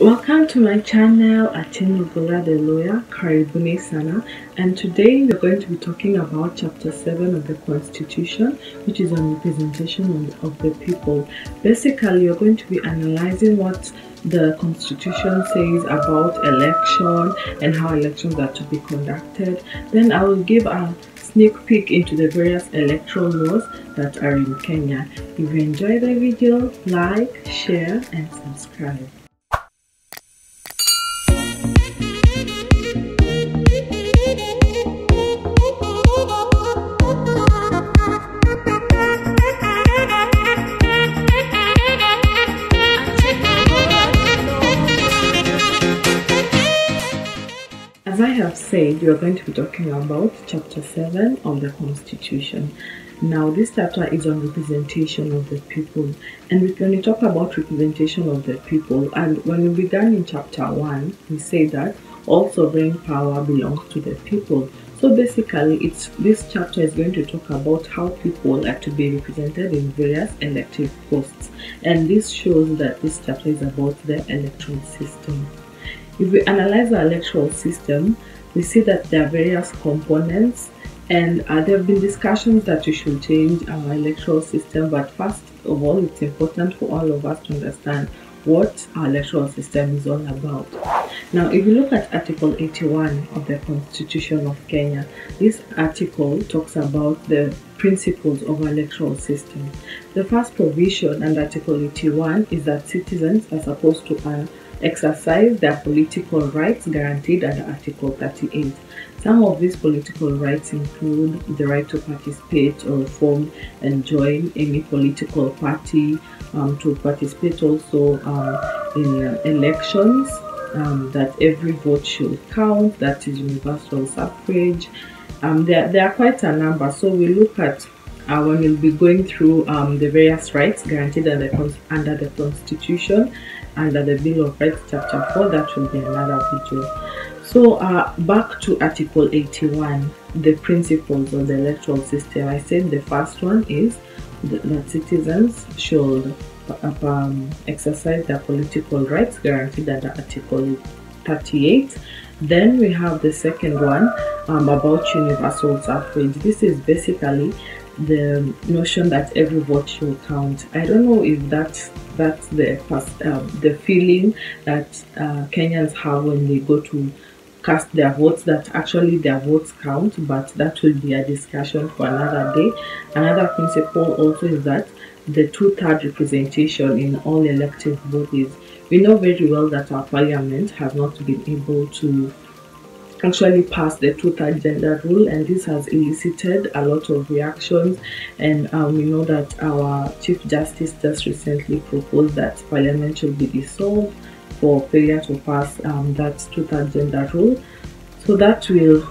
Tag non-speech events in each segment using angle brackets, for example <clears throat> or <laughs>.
Welcome to my channel Atieno Ogolla the lawyer Karibuni Sana and today we're going to be talking about chapter 7 of the constitution which is on representation of the people. Basically you're going to be analyzing what the constitution says about election and how elections are to be conducted. Then I will give a sneak peek into the various electoral laws that are in Kenya. If you enjoy the video, like, share and subscribe. Have said, we are going to be talking about chapter 7 of the Constitution. Now, this chapter is on representation of the people, and we talk about representation of the people, and when we began in chapter 1, we say that all sovereign power belongs to the people. So basically, it's this chapter is going to talk about how people are to be represented in various elective posts, and this shows that this chapter is about the electoral system. If we analyze the electoral system, we see that there are various components and uh, there have been discussions that we should change our electoral system but first of all it's important for all of us to understand what our electoral system is all about. Now if you look at article 81 of the constitution of Kenya, this article talks about the principles of our electoral system. The first provision under article 81 is that citizens are supposed to exercise their political rights guaranteed under Article 38. Some of these political rights include the right to participate or form and join any political party, um, to participate also um, in uh, elections, um, that every vote should count, that is universal suffrage. Um, there, there are quite a number, so we look at uh, when we'll be going through um, the various rights guaranteed under the, under the Constitution under the Bill of Rights chapter 4 that will be another video. So uh, back to article 81 the principles of the electoral system. I said the first one is that citizens should um, exercise their political rights guaranteed under article 38 then we have the second one um, about universal suffrage. This is basically the notion that every vote should count. I don't know if that's that's the um, the feeling that uh, Kenyans have when they go to cast their votes that actually their votes count but that will be a discussion for another day another principle also is that the two-third representation in all elective bodies we know very well that our parliament has not been able to actually passed the two-third gender rule and this has elicited a lot of reactions. And um, we know that our chief justice just recently proposed that parliament should be dissolved for failure to pass um, that two-third gender rule. So that will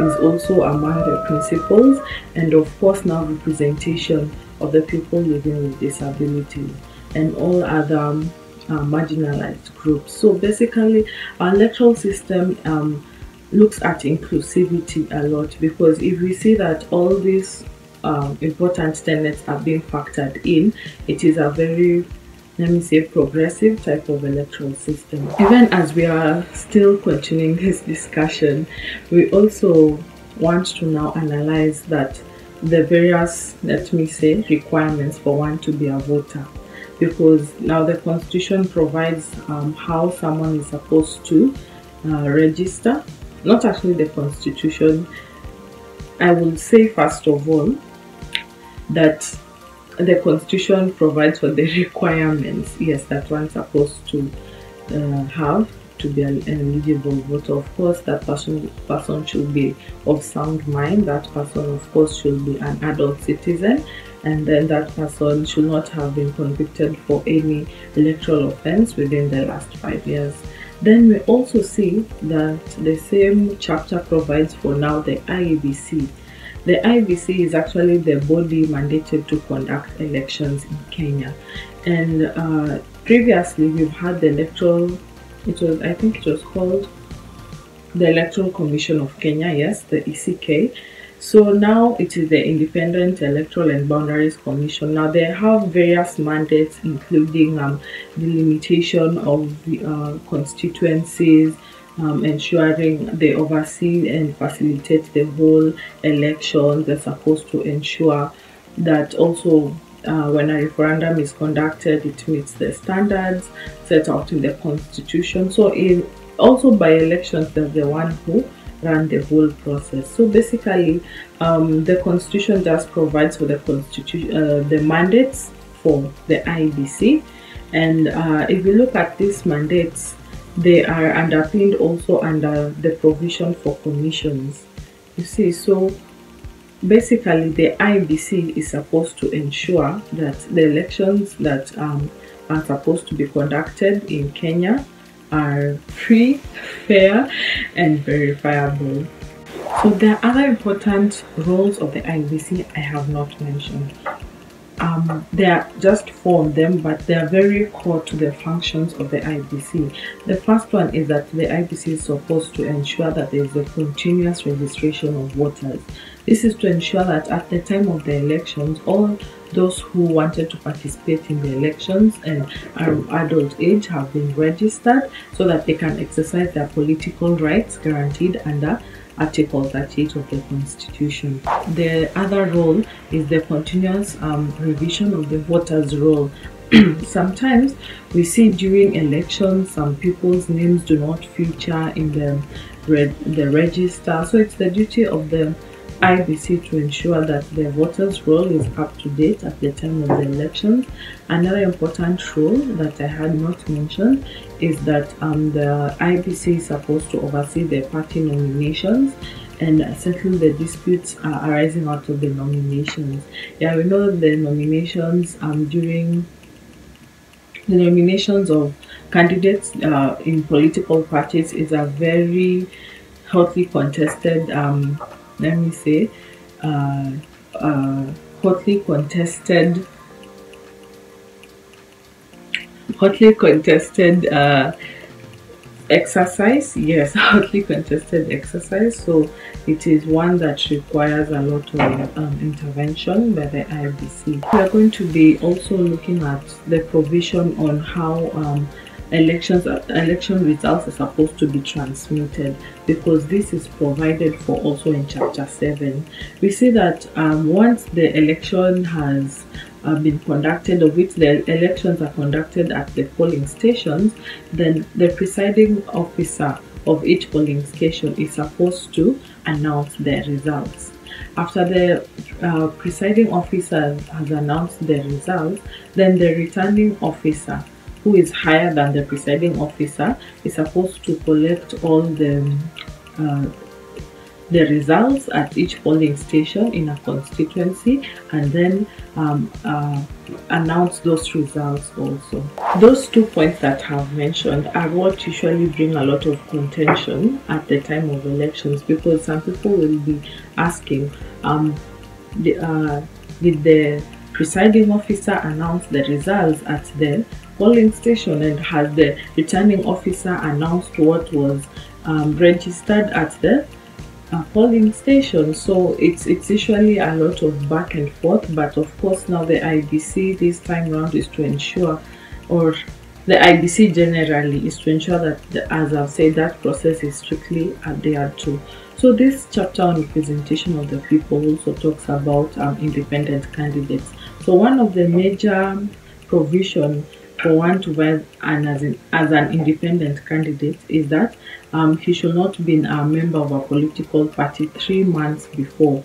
is also among the principles and of course now representation of the people living with disabilities and all other um, uh, marginalized groups. So basically our electoral system um, looks at inclusivity a lot because if we see that all these um, important tenets are being factored in, it is a very, let me say, progressive type of electoral system. Even as we are still continuing <laughs> this discussion, we also want to now analyze that the various, let me say, requirements for one to be a voter because now the constitution provides um, how someone is supposed to uh, register not actually the constitution i would say first of all that the constitution provides for the requirements yes that one's supposed to uh, have to be an eligible voter. Of course that person person should be of sound mind that person of course should be an adult citizen and then that person should not have been convicted for any electoral offense within the last five years then we also see that the same chapter provides for now the IEBC. The IEBC is actually the body mandated to conduct elections in Kenya. And uh, previously we've had the electoral, it was, I think it was called the Electoral Commission of Kenya, yes, the ECK. So now it is the Independent Electoral and Boundaries Commission. Now they have various mandates, including um, the limitation of the uh, constituencies, um, ensuring they oversee and facilitate the whole election. They're supposed to ensure that also uh, when a referendum is conducted, it meets the standards set out in the constitution. So in also by elections, they're the one who run the whole process. So basically, um, the constitution just provides for the constitution uh, the mandates for the IEBC, and uh, if you look at these mandates, they are underpinned also under the provision for commissions. You see, so basically the IEBC is supposed to ensure that the elections that um, are supposed to be conducted in Kenya are free, fair, and verifiable. So there are other important roles of the IEBC I have not mentioned. Um, are just four of them, but they are very core to the functions of the IEBC. The first one is that the IEBC is supposed to ensure that there is a continuous registration of voters. This is to ensure that at the time of the elections, all those who wanted to participate in the elections and are of adult age have been registered so that they can exercise their political rights guaranteed under Article 38 of the Constitution. The other role is the continuous um, revision of the voters' roll. <clears throat> Sometimes we see during elections some people's names do not feature in the, the register, so it's the duty of the IEBC to ensure that the voters' roll is up to date at the time of the elections. Another important role that I had not mentioned is that um, the IEBC is supposed to oversee the party nominations and settle the disputes uh, arising out of the nominations. Yeah, we know the nominations um, during the nominations of candidates uh, in political parties is a very hotly contested um, let me say, uh, uh, hotly contested, hotly contested uh, exercise. Yes, <laughs> hotly contested exercise. So it is one that requires a lot of um, intervention by the IEBC. We are going to be also looking at the provision on how um, elections election results are supposed to be transmitted because this is provided for also in chapter 7 we see that um, once the election has uh, been conducted of which the elections are conducted at the polling stations then the presiding officer of each polling station is supposed to announce the results. After the uh, presiding officer has announced the results then the returning officer who is higher than the presiding officer is supposed to collect all the uh, the results at each polling station in a constituency and then um, uh, announce those results also. Those two points that I have mentioned are what usually bring a lot of contention at the time of elections because some people will be asking, um, the, uh, did the presiding officer announce the results at the polling station and has the returning officer announced what was um, registered at the uh, polling station. So it's it's usually a lot of back and forth but of course now the IEBC this time round is to ensure or the IEBC generally is to ensure that the, as I've said that process is strictly adhered to. So this chapter on representation of the people also talks about um, independent candidates. So one of the major provision for one to vote an, as, in, as an independent candidate is that um, he should not be a member of a political party three months before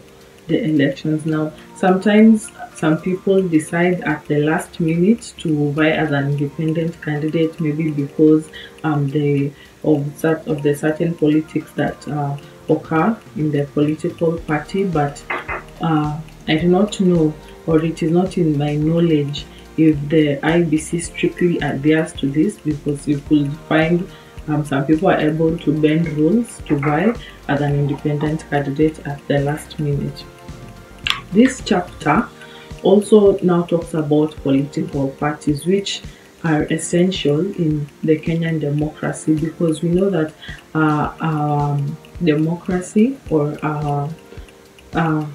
the elections. Now, sometimes some people decide at the last minute to vie as an independent candidate, maybe because um, of that of the certain politics that uh, occur in the political party. But uh, I do not know, or it is not in my knowledge if the IEBC strictly adheres to this because you could find um, some people are able to bend rules to vie as an independent candidate at the last minute. This chapter also now talks about political parties which are essential in the Kenyan democracy because we know that uh, um, democracy or uh, uh,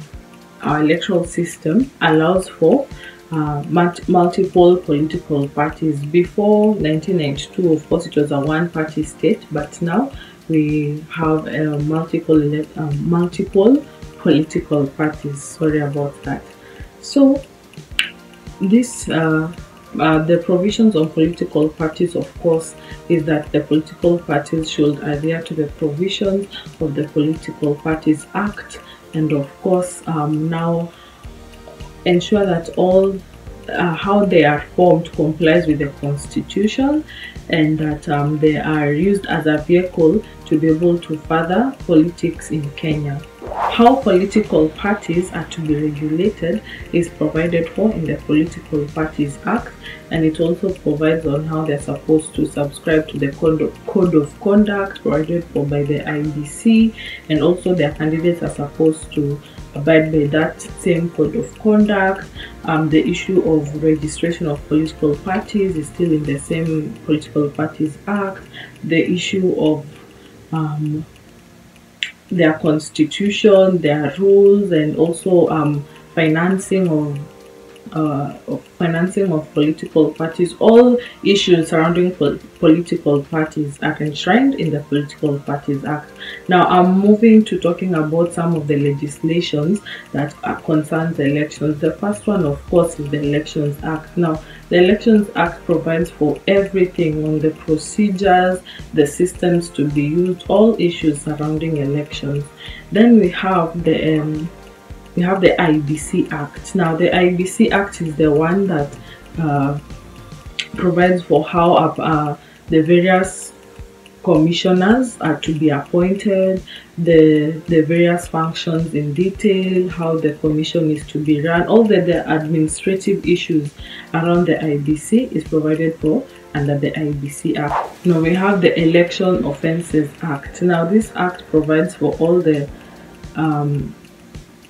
our electoral system allows for uh, multiple political parties. Before 1992, of course, it was a one-party state, but now we have uh, multiple uh, multiple political parties. Sorry about that. So this uh, uh, the provisions on political parties, of course, is that the political parties should adhere to the provisions of the Political Parties Act, and of course, um, now ensure that all uh, how they are formed complies with the constitution and that um, they are used as a vehicle to be able to further politics in Kenya. How political parties are to be regulated is provided for in the Political Parties Act and it also provides on how they're supposed to subscribe to the code of, conduct provided for by the IEBC and also their candidates are supposed to abide by that same code of conduct. Um, the issue of registration of political parties is still in the same Political Parties Act. The issue of um, their constitution, their rules, and also um, financing of uh, of financing of political parties, all issues surrounding pol political parties are enshrined in the Political Parties Act. Now, I'm moving to talking about some of the legislations that concerns elections. The first one, of course, is the Elections Act. Now, the Elections Act provides for everything on the procedures, the systems to be used, all issues surrounding elections. Then we have the um, we have the IEBC Act. Now, the IEBC Act is the one that uh, provides for how uh, the various commissioners are to be appointed, the, the various functions in detail, how the commission is to be run, all the, the administrative issues around the IEBC is provided for under the IEBC Act. Now we have the Election Offences Act. Now this act provides for all the um,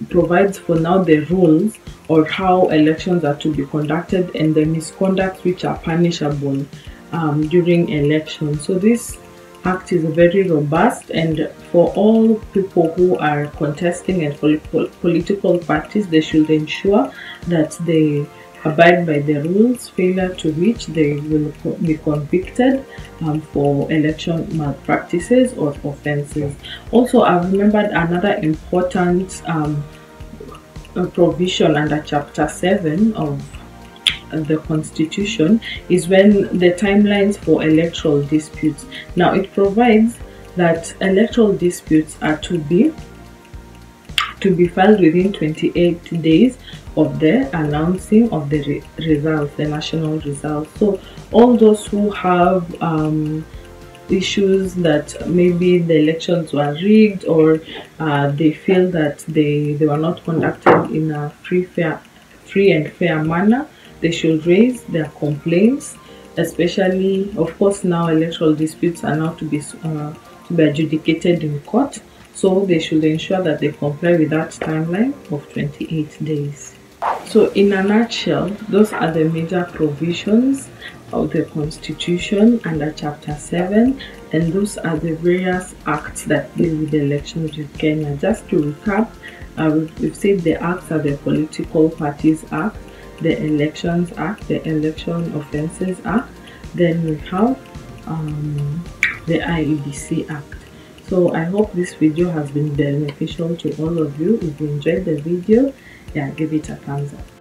provides for now the rules or how elections are to be conducted and the misconduct which are punishable um, during elections. So this act is very robust and for all people who are contesting and political parties they should ensure that they abide by the rules, failure to which they will be convicted um, for election malpractices or offenses. Also, I've remembered another important um, provision under Chapter 7 of the Constitution is when the timelines for electoral disputes. Now, it provides that electoral disputes are to be to be filed within 28 days of the announcing of the re results, the national results. So all those who have um, issues that maybe the elections were rigged or uh, they feel that they, they were not conducted in a free, fair, free and fair manner, they should raise their complaints, especially, of course, now electoral disputes are now to be, uh, to be adjudicated in court. So they should ensure that they comply with that timeline of 28 days. So in a nutshell, those are the major provisions of the Constitution under Chapter 7 and those are the various acts that deal with elections in Kenya. Just to recap, uh, we've said the acts are the Political Parties Act, the Elections Act, the Election Offences Act, then we have um, the IEBC Act. So I hope this video has been beneficial to all of you. If you enjoyed the video, yeah, give it a thumbs up.